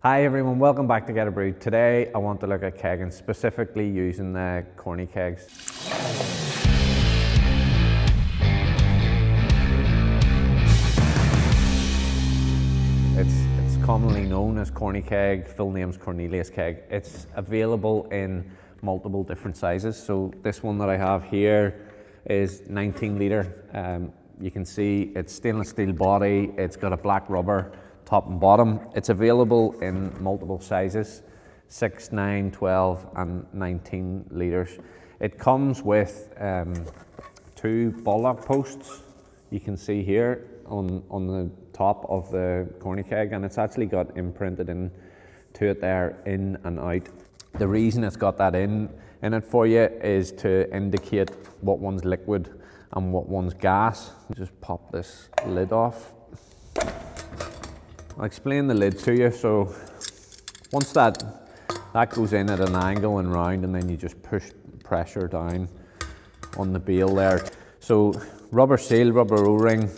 Hi everyone, welcome back to Get a Brew. Today I want to look at kegging, specifically using the corny kegs. It's, it's commonly known as corny keg, full name's Cornelius keg. It's available in multiple different sizes. So this one that I have here is 19 litre. Um, you can see it's stainless steel body, it's got a black rubber top and bottom. It's available in multiple sizes, 6, 9, 12 and 19 litres. It comes with um, two ball lock posts, you can see here on, on the top of the corny keg and it's actually got imprinted in to it there in and out. The reason it's got that in in it for you is to indicate what one's liquid and what one's gas. Just pop this lid off. I'll explain the lid to you. So once that, that goes in at an angle and round and then you just push pressure down on the bail there. So rubber seal, rubber O-ring,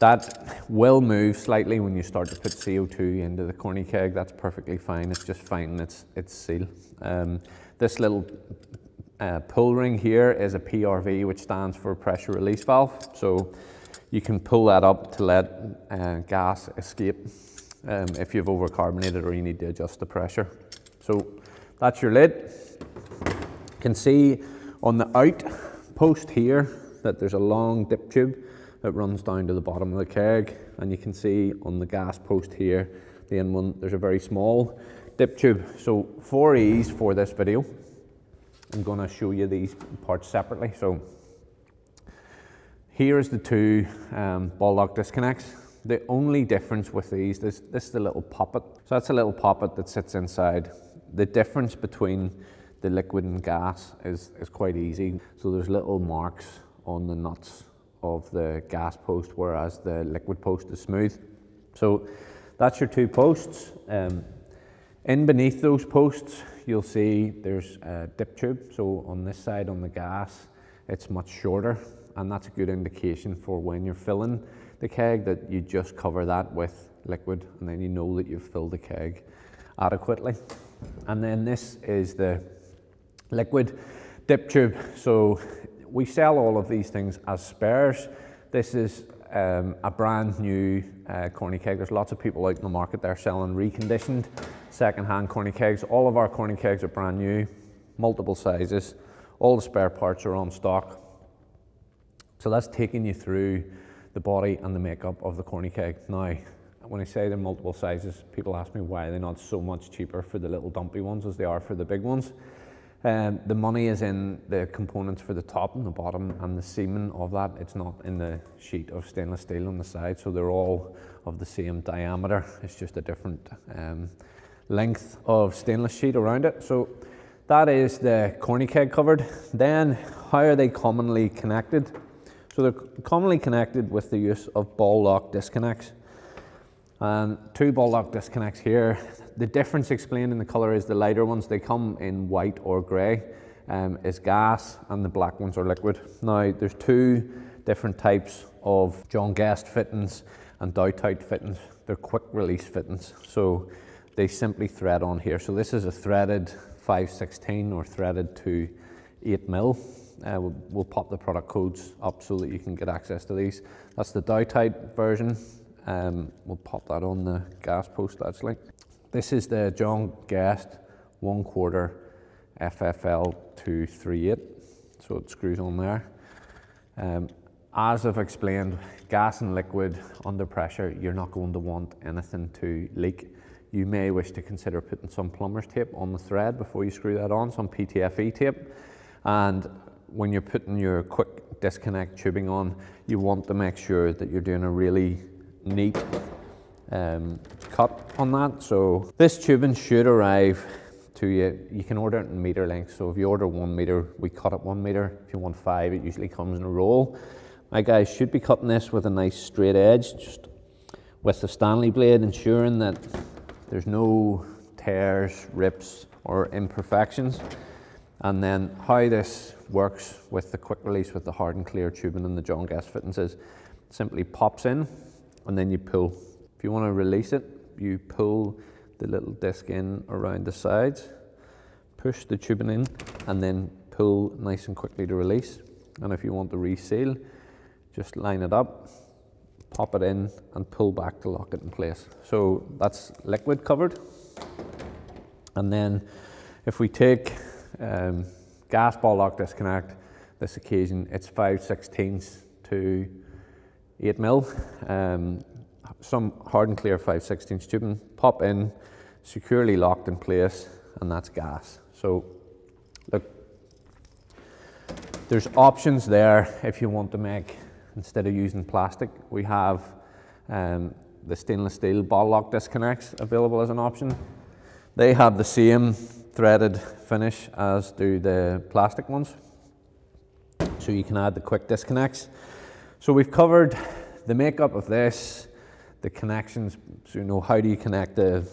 that will move slightly when you start to put CO2 into the corny keg. That's perfectly fine. It's just finding its, its seal. Um, this little uh, pull ring here is a PRV, which stands for pressure release valve. So you can pull that up to let uh, gas escape um, if you've overcarbonated or you need to adjust the pressure. So that's your lid. You can see on the out post here that there's a long dip tube that runs down to the bottom of the keg and you can see on the gas post here the end one there's a very small dip tube. So for ease for this video I'm going to show you these parts separately. So here's the two um, ball lock disconnects. The only difference with these, this, this is the little poppet. So that's a little poppet that sits inside. The difference between the liquid and gas is, is quite easy. So there's little marks on the nuts of the gas post, whereas the liquid post is smooth. So that's your two posts. Um, in beneath those posts, you'll see there's a dip tube. So on this side on the gas, it's much shorter and that's a good indication for when you're filling the keg that you just cover that with liquid and then you know that you've filled the keg adequately. And then this is the liquid dip tube. So we sell all of these things as spares. This is um, a brand new uh, corny keg. There's lots of people out in the market there selling reconditioned second-hand corny kegs. All of our corny kegs are brand new, multiple sizes. All the spare parts are on stock. So that's taking you through the body and the makeup of the corny keg. Now, when I say they're multiple sizes, people ask me why they're not so much cheaper for the little dumpy ones as they are for the big ones. Um, the money is in the components for the top and the bottom and the seaming of that. It's not in the sheet of stainless steel on the side, so they're all of the same diameter. It's just a different um, length of stainless sheet around it. So that is the corny keg covered. Then how are they commonly connected? So they're commonly connected with the use of ball lock disconnects. And two ball lock disconnects here. The difference explained in the colour is the lighter ones, they come in white or grey, um, is gas, and the black ones are liquid. Now, there's two different types of John Guest fittings and Duotight fittings. They're quick release fittings, so they simply thread on here. So this is a threaded 516 or threaded to 8 mil. Uh, we'll, we'll, pop the product codes up so that you can get access to these. That's the Duotight version. Um, we'll pop that on the gas post actually. This is the John Guest one quarter FFL 238, so it screws on there. Um, as I've explained, gas and liquid under pressure, you're not going to want anything to leak. You may wish to consider putting some plumber's tape on the thread before you screw that on, some PTFE tape. And when you're putting your quick disconnect tubing on, you want to make sure that you're doing a really neat um, cut on that. So this tubing should arrive to you. You can order it in meter length. So if you order one meter, we cut it one meter. If you want five, it usually comes in a roll. My guys should be cutting this with a nice straight edge, just with the Stanley blade, ensuring that there's no tears, rips, or imperfections. And then how this works with the quick release with the hard and clear tubing and the John Guest fittings is simply pops in and then you pull. If you want to release it, you pull the little disc in around the sides, push the tubing in and then pull nice and quickly to release. And if you want to reseal, just line it up, pop it in and pull back to lock it in place. So that's liquid covered. And then if we take um, gas ball lock disconnect, this occasion it's 5 16ths to 8 mil. Um, some hard and clear 5 16 tubing, pop in, securely locked in place, and that's gas. So look, there's options there if you want to make, instead of using plastic, we have um, the stainless steel ball lock disconnects available as an option. They have the same threaded finish as do the plastic ones. So you can add the quick disconnects. So we've covered the makeup of this, the connections, so you know how do you connect the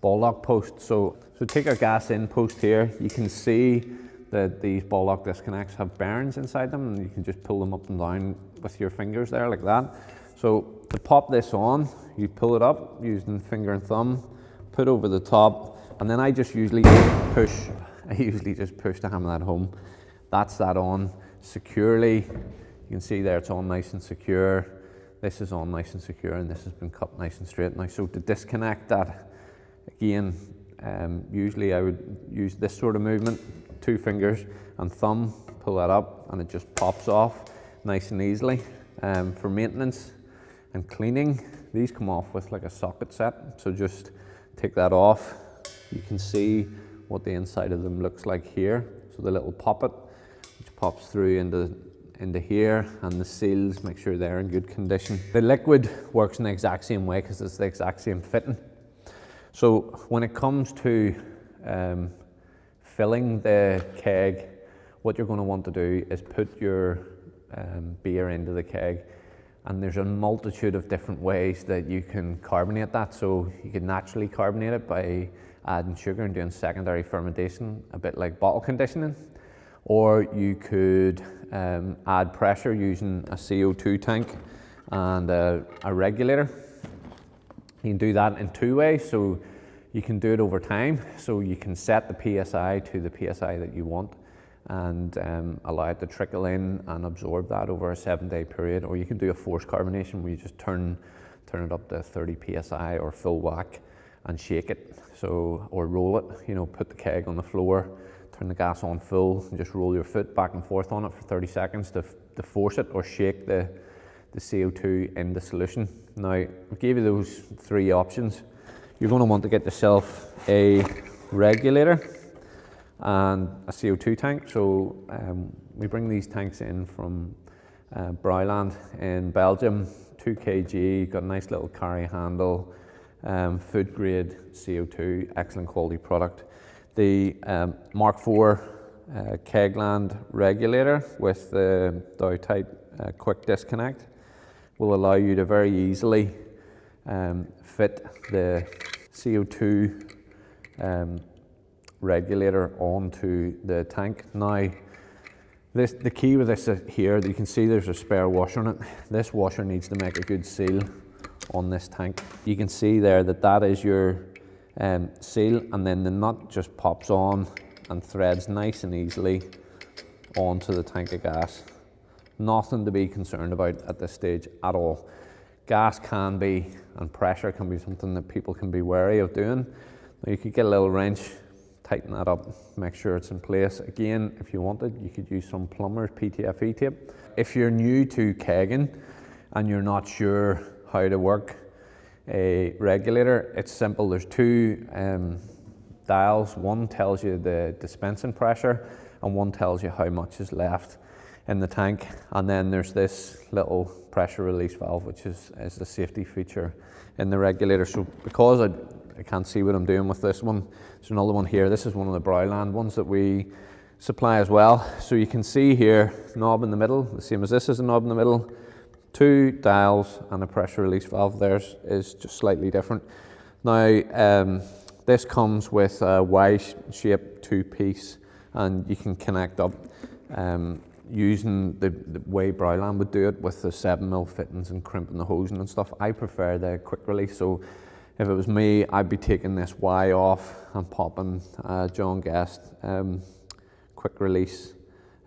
ball lock post. So, so take our gas in post here, you can see that these ball lock disconnects have bearings inside them and you can just pull them up and down with your fingers there like that. So to pop this on, you pull it up using finger and thumb, put over the top, and then I just usually push, I usually just push to hammer that home. That's that on securely. You can see there it's all nice and secure. This is all nice and secure and this has been cut nice and straight now. So to disconnect that, again, um, usually I would use this sort of movement, two fingers and thumb, pull that up and it just pops off nice and easily. Um, for maintenance and cleaning, these come off with like a socket set. So just take that off. You can see what the inside of them looks like here. So the little poppet which pops through into, into here and the seals, make sure they're in good condition. The liquid works in the exact same way because it's the exact same fitting. So when it comes to um, filling the keg, what you're going to want to do is put your um, beer into the keg and there's a multitude of different ways that you can carbonate that. So you can naturally carbonate it by adding sugar and doing secondary fermentation, a bit like bottle conditioning or you could um, add pressure using a CO2 tank and a, a, regulator. You can do that in two ways. So you can do it over time. So you can set the PSI to the PSI that you want and um, allow it to trickle in and absorb that over a seven day period. Or you can do a forced carbonation where you just turn, turn it up to 30 PSI or full whack and shake it. So, or roll it, you know, put the keg on the floor turn the gas on full and just roll your foot back and forth on it for 30 seconds to, to force it or shake the, the CO2 in the solution. Now, I gave you those three options. You're going to want to get yourself a regulator and a CO2 tank. So um, we bring these tanks in from uh, in Belgium, 2 kg, got a nice little carry handle, um, food grade CO2, excellent quality product the um, Mark IV uh, Kegland regulator with the Duotight uh, quick disconnect will allow you to very easily um, fit the CO2 um, regulator onto the tank. Now, this, the key with this here, you can see there's a spare washer on it. This washer needs to make a good seal on this tank. You can see there that that is your um, seal and then the nut just pops on and threads nice and easily onto the tank of gas. Nothing to be concerned about at this stage at all. Gas can be, and pressure can be something that people can be wary of doing. Now you could get a little wrench, tighten that up, make sure it's in place. Again, if you wanted, you could use some plumber's PTFE tape. If you're new to kegging and you're not sure how to work a regulator. It's simple, there's two um, dials. One tells you the dispensing pressure and one tells you how much is left in the tank. And then there's this little pressure release valve, which is, is the safety feature in the regulator. So because I, I can't see what I'm doing with this one, there's another one here. This is one of the Brouwland ones that we supply as well. So you can see here, knob in the middle, the same as this is a knob in the middle two dials and a pressure release valve there is just slightly different. Now um, this comes with a Y-shaped two piece and you can connect up um, using the, the, way Brouwland would do it with the 7mm fittings and crimping the hosing and stuff. I prefer the quick release so if it was me, I'd be taking this Y off and popping uh, John Guest um, quick release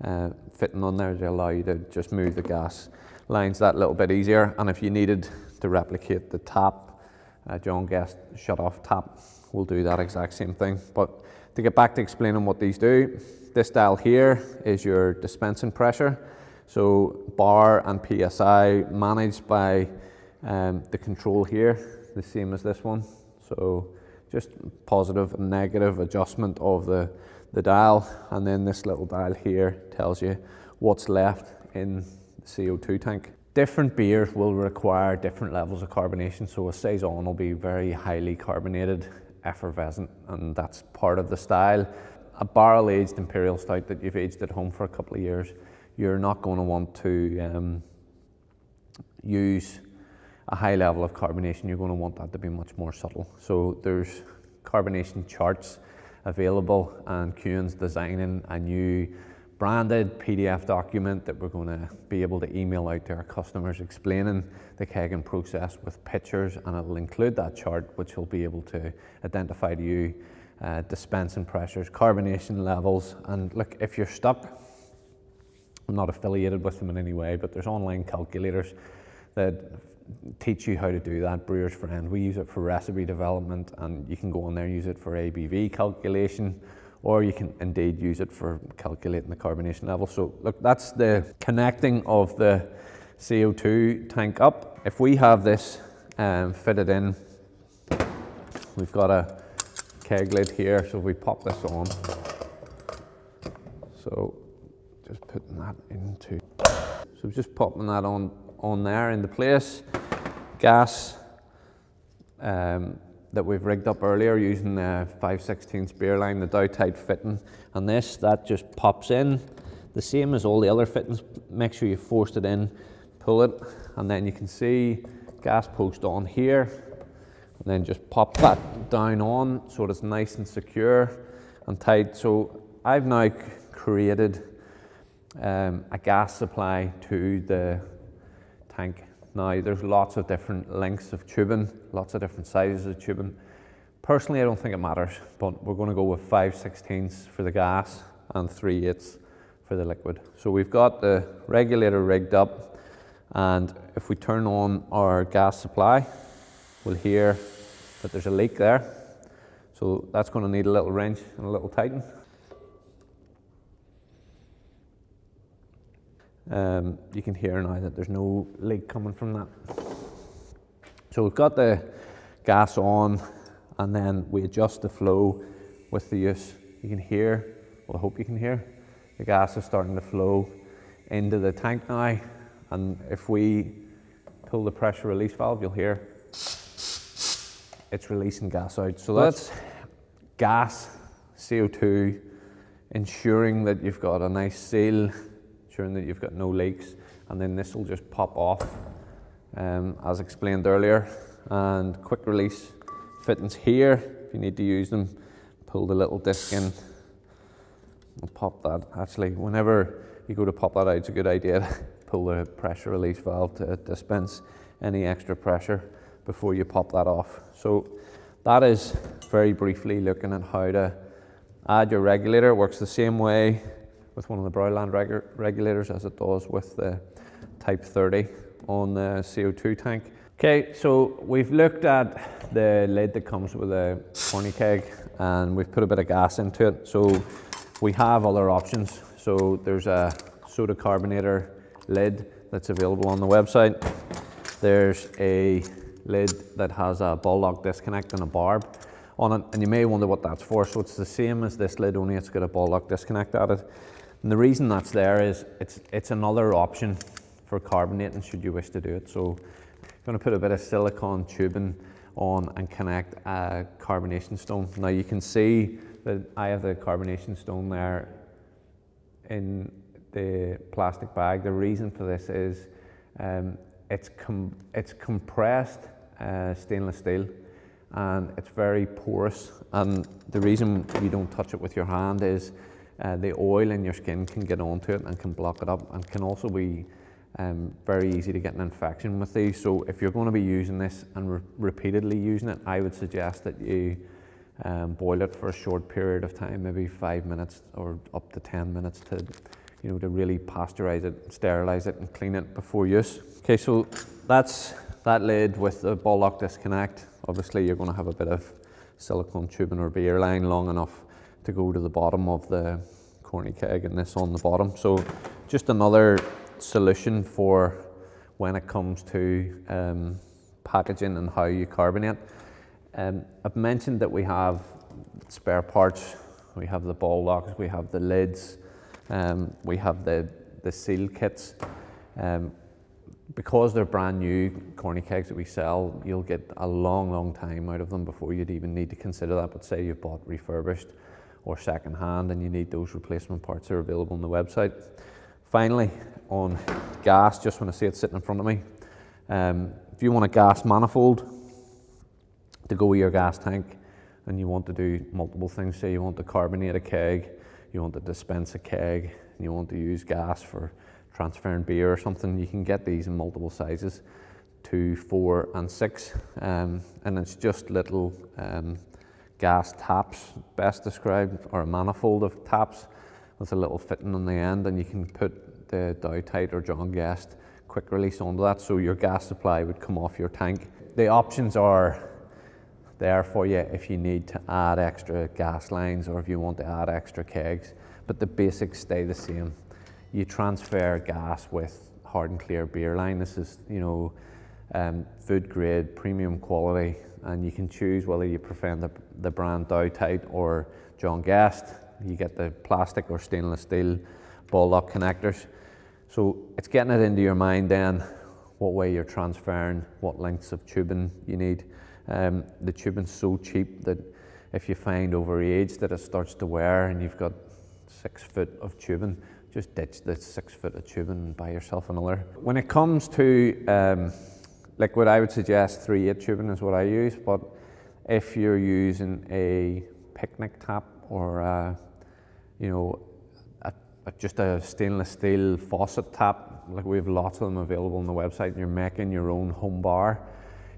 uh, fitting on there to allow you to just move the gas lines that little bit easier. And if you needed to replicate the tap, uh, John Guest shut off tap, we'll do that exact same thing. But to get back to explaining what these do, this dial here is your dispensing pressure. So bar and PSI managed by um, the control here, the same as this one. So just positive and negative adjustment of the, the dial. And then this little dial here tells you what's left in CO2 tank. Different beers will require different levels of carbonation. So a Saison will be very highly carbonated, effervescent, and that's part of the style. A barrel aged imperial stout that you've aged at home for a couple of years, you're not going to want to um, use a high level of carbonation. You're going to want that to be much more subtle. So there's carbonation charts available, and Kuhn's designing a new branded PDF document that we're going to be able to email out to our customers explaining the kegging process with pictures and it'll include that chart which will be able to identify to you uh, dispensing pressures, carbonation levels and look if you're stuck, I'm not affiliated with them in any way but there's online calculators that teach you how to do that, Brewer's Friend. We use it for recipe development and you can go on there and use it for ABV calculation or you can indeed use it for calculating the carbonation level. So look, that's the connecting of the CO2 tank up. If we have this um, fitted in, we've got a keg lid here, so we pop this on. So just putting that into, so just popping that on, on there into place. Gas, um, that we've rigged up earlier using the 5 16 beer line, the Duotight fitting. And this, that just pops in, the same as all the other fittings. Make sure you forced it in, pull it, and then you can see gas post on here. And then just pop that down on so it's nice and secure and tight. So I've now created um, a gas supply to the tank now, there's lots of different lengths of tubing, lots of different sizes of tubing. Personally, I don't think it matters, but we're going to go with 5 16ths for the gas and 3 8ths for the liquid. So we've got the regulator rigged up, and if we turn on our gas supply, we'll hear that there's a leak there. So that's going to need a little wrench and a little tighten. Um, you can hear now that there's no leak coming from that. So we've got the gas on and then we adjust the flow with the use. You can hear, well I hope you can hear, the gas is starting to flow into the tank now and if we pull the pressure release valve you'll hear it's releasing gas out. So that's gas, CO2, ensuring that you've got a nice seal ensuring that you've got no leaks and then this will just pop off um, as explained earlier. And quick release fittings here if you need to use them pull the little disc in. And pop that. Actually whenever you go to pop that out it's a good idea to pull the pressure release valve to dispense any extra pressure before you pop that off. So that is very briefly looking at how to add your regulator. It works the same way with one of the Brouwland regu regulators as it does with the Type 30 on the CO2 tank. Okay, so we've looked at the lid that comes with a corny keg and we've put a bit of gas into it. So we have other options. So there's a soda carbonator lid that's available on the website. There's a lid that has a ball lock disconnect and a barb on it and you may wonder what that's for. So it's the same as this lid only it's got a ball lock disconnect at it. And the reason that's there is it's, it's another option for carbonating should you wish to do it. So I'm going to put a bit of silicone tubing on and connect a carbonation stone. Now you can see that I have the carbonation stone there in the plastic bag. The reason for this is um, it's, com it's compressed uh, stainless steel and it's very porous and the reason you don't touch it with your hand is uh, the oil in your skin can get onto it and can block it up and can also be Um, very easy to get an infection with these. So if you're going to be using this and re repeatedly using it, I would suggest that you um, boil it for a short period of time, maybe five minutes or up to 10 minutes to, you know, to really pasteurize it, sterilize it and clean it before use. Okay, so that's that lid with the ball lock disconnect. Obviously you're going to have a bit of silicone tubing or beer line long enough to go to the bottom of the corny keg and this on the bottom. So just another solution for when it comes to um, packaging and how you carbonate. Um, I've mentioned that we have spare parts, we have the ball locks, we have the lids, um, we have the, the seal kits. Um, because they're brand new corny kegs that we sell, you'll get a long, long time out of them before you'd even need to consider that. But say you've bought refurbished or second hand and you need those replacement parts are available on the website. Finally, on gas, just want to see it sitting in front of me. Um, if you want a gas manifold to go with your gas tank and you want to do multiple things, say you want to carbonate a keg, you want to dispense a keg, and you want to use gas for transferring beer or something, you can get these in multiple sizes, two, four, and six. Um, and it's just little um, gas taps, best described, or a manifold of taps with a little fitting on the end, and you can put the Duotight or John Guest quick release onto that, so your gas supply would come off your tank. The options are there for you if you need to add extra gas lines or if you want to add extra kegs, but the basics stay the same. You transfer gas with hard and clear beer line. This is, you know, um, food grade, premium quality, and you can choose whether you prefer the, the brand Duotight or John Guest. You get the plastic or stainless steel ball lock connectors. So it's getting it into your mind then what way you're transferring, what lengths of tubing you need. Um, the tubing's so cheap that if you find over age that it starts to wear and you've got six foot of tubing, just ditch the six foot of tubing and buy yourself another. When it comes to um, liquid, I would suggest 3 8 tubing is what I use, but if you're using a picnic tap or a, you know, a, a, just a stainless steel faucet tap, like we have lots of them available on the website, and you're making your own home bar,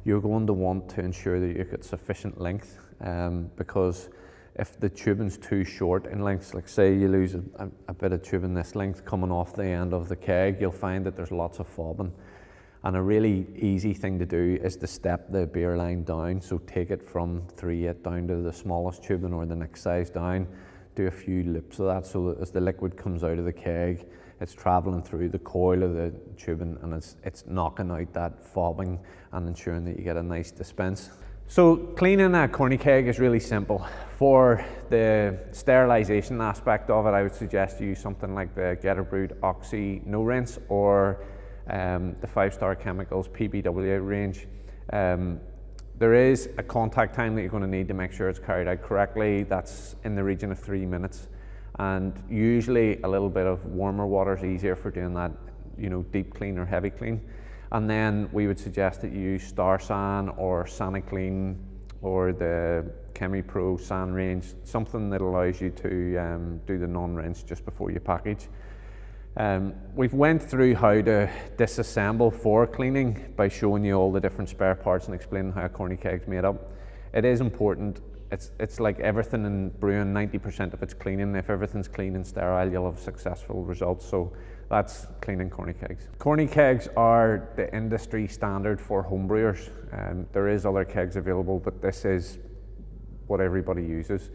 you're going to want to ensure that you get sufficient length um, because if the tubing's too short in length, like say you lose a, a, bit of tubing this length coming off the end of the keg, you'll find that there's lots of fobbing. And a really easy thing to do is to step the beer line down. So take it from 3-8 down to the smallest tubing or the next size down. Do a few loops of that so that as the liquid comes out of the keg, it's traveling through the coil of the tubing and it's, it's knocking out that fobbing and ensuring that you get a nice dispense. So cleaning a corny keg is really simple. For the sterilisation aspect of it, I would suggest you use something like the Get-A-Brewed Oxy No Rinse or um, the Five Star Chemicals PBW range. Um, there is a contact time that you're going to need to make sure it's carried out correctly. That's in the region of three minutes. And usually a little bit of warmer water is easier for doing that, you know, deep clean or heavy clean. And then we would suggest that you use Star San or Saniclean or the ChemiPro San range, something that allows you to um, do the non-rinse just before you package. Um, we've went through how to disassemble for cleaning by showing you all the different spare parts and explaining how a corny keg's made up. It is important. It's, it's like everything in brewing, 90% of it's cleaning. If everything's clean and sterile, you'll have successful results. So that's cleaning corny kegs. Corny kegs are the industry standard for homebrewers. Um, there is other kegs available, but this is what everybody uses.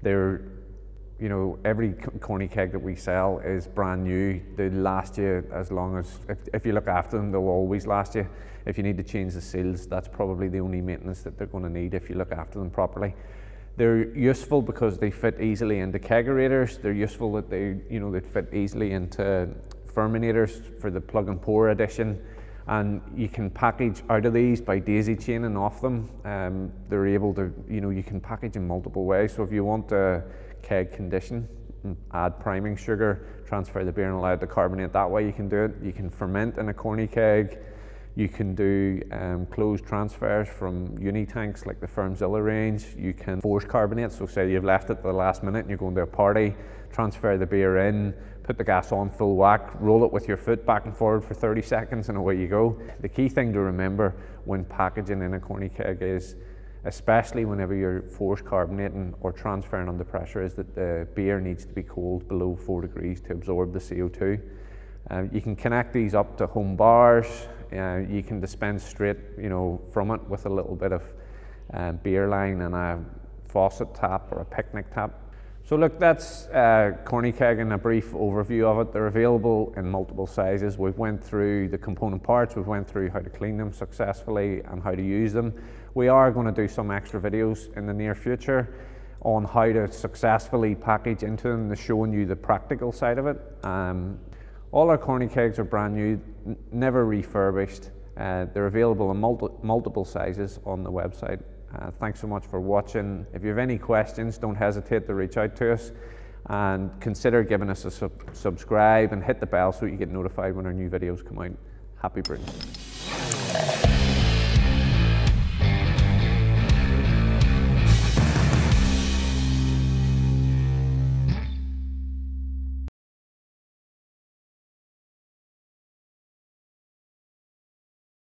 They're, you know, every corny keg that we sell is brand new. They last you as long as, if, if you look after them, they'll always last you. If you need to change the seals, that's probably the only maintenance that they're going to need if you look after them properly. They're useful because they fit easily into kegerators. They're useful that they, you know, they fit easily into fermenters for the plug and pour edition. And you can package out of these by daisy chaining off them. Um, they're able to, you know, you can package in multiple ways. So if you want a keg condition, mm, add priming sugar, transfer the beer and allow it to carbonate that way, you can do it. You can ferment in a corny keg. You can do um, closed transfers from uni tanks like the Fermzilla range. You can force carbonate, so say you've left it at the last minute and you're going to a party, transfer the beer in, put the gas on full whack, roll it with your foot back and forward for 30 seconds and away you go. The key thing to remember when packaging in a corny keg is especially whenever you're force carbonating or transferring under pressure, is that the beer needs to be cooled below four degrees to absorb the CO2. Uh, you can connect these up to home bars. Uh, you can dispense straight, you know, from it with a little bit of uh, beer line and a faucet tap or a picnic tap. So look, that's uh, Corny Keg in a brief overview of it. They're available in multiple sizes. We've went through the component parts, we've went through how to clean them successfully and how to use them. We are going to do some extra videos in the near future on how to successfully package into them, showing you the practical side of it. Um, all our corny kegs are brand new, never refurbished. Uh, they're available in multi multiple sizes on the website. Uh, thanks so much for watching. If you have any questions, don't hesitate to reach out to us and consider giving us a sub subscribe and hit the bell so you get notified when our new videos come out. Happy brewing.